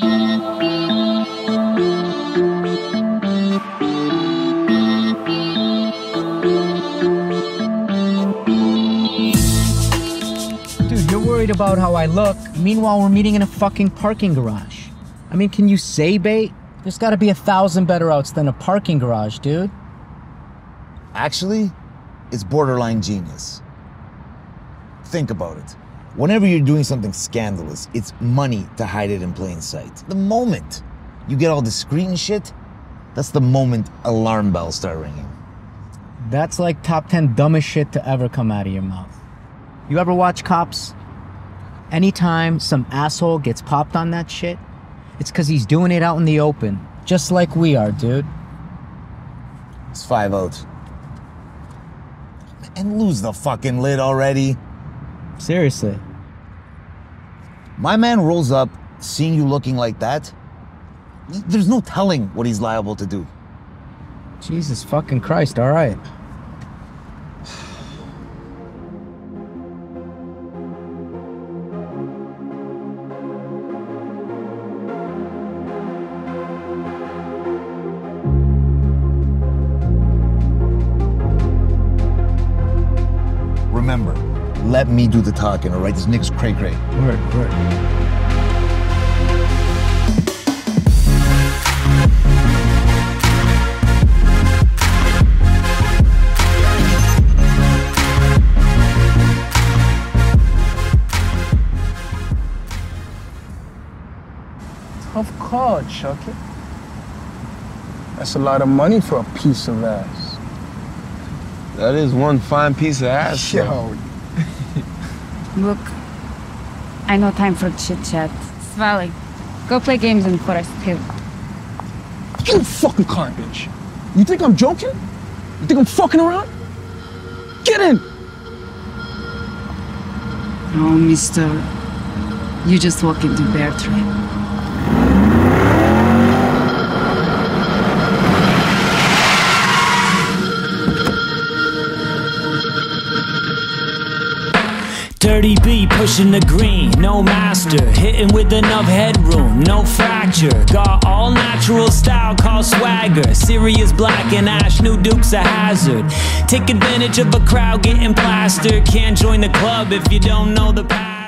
Dude, you're worried about how I look. Meanwhile, we're meeting in a fucking parking garage. I mean, can you say bait? There's gotta be a thousand better outs than a parking garage, dude. Actually, it's borderline genius. Think about it. Whenever you're doing something scandalous, it's money to hide it in plain sight. The moment you get all discreet and shit, that's the moment alarm bells start ringing. That's like top 10 dumbest shit to ever come out of your mouth. You ever watch Cops? Anytime some asshole gets popped on that shit, it's because he's doing it out in the open, just like we are, dude. It's five out. And lose the fucking lid already. Seriously. My man rolls up, seeing you looking like that. There's no telling what he's liable to do. Jesus fucking Christ, alright. Remember, let me do the talking, all right? This nigga's cray cray. Word, word. Of course, Chucky. That's a lot of money for a piece of ass. That is one fine piece of ass. though. Yo, Look, I no time for chit chat. Svali, go play games in Forest Hill. you fucking garbage. You think I'm joking? You think I'm fucking around? Get in! Oh, mister. You just walk into bear trap. Dirty B pushing the green, no master. Hitting with enough headroom, no fracture. Got all natural style called swagger. Serious black and ash, new Duke's a hazard. Take advantage of a crowd getting plastered. Can't join the club if you don't know the pattern.